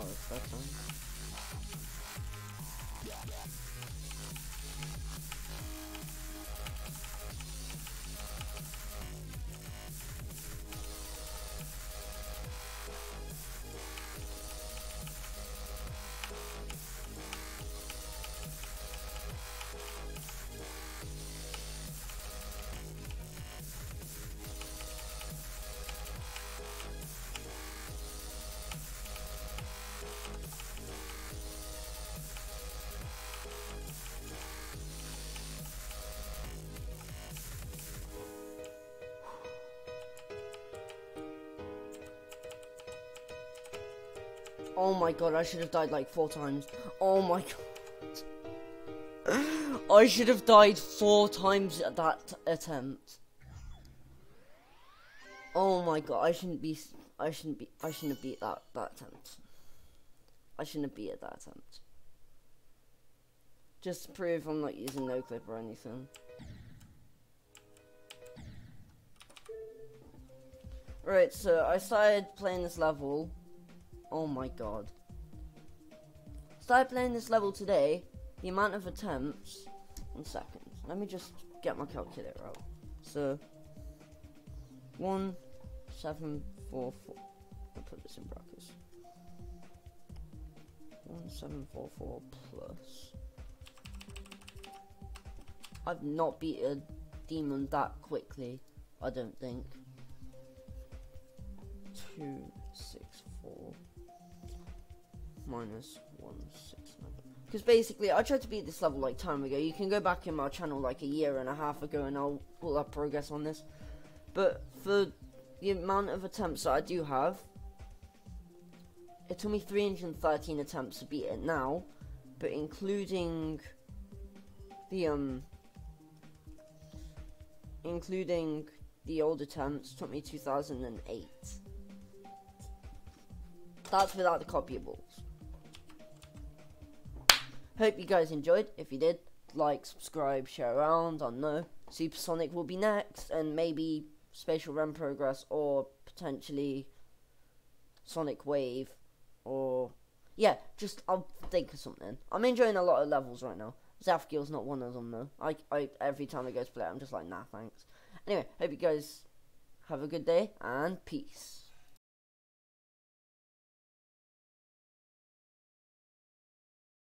Oh, that's that time. Oh my god, I should have died like four times. Oh my god. I should have died four times at that attempt. Oh my god, I shouldn't be I shouldn't be I shouldn't have beat that that attempt. I shouldn't have beat at that attempt. Just to prove I'm not using no clip or anything. Right, so I started playing this level. Oh my god. Started playing this level today. The amount of attempts. One second. Let me just get my calculator out. So, one, seven, four, four. I'll put this in brackets. One, seven, four, four plus. I've not beat a demon that quickly. I don't think two six four minus one six nine. Because basically, I tried to beat this level like time ago. You can go back in my channel like a year and a half ago, and I'll pull up progress on this. But for the amount of attempts that I do have, it took me 313 attempts to beat it now, but including the um, including the old attempts, took me 2008. That's without the copyables. Hope you guys enjoyed. If you did, like, subscribe, share around. I know. Supersonic will be next, and maybe Spatial Run Progress, or potentially Sonic Wave, or yeah, just I'll think of something. I'm enjoying a lot of levels right now. Zafgil's not one of them though. I, I every time I go to play, I'm just like, nah, thanks. Anyway, hope you guys have a good day and peace.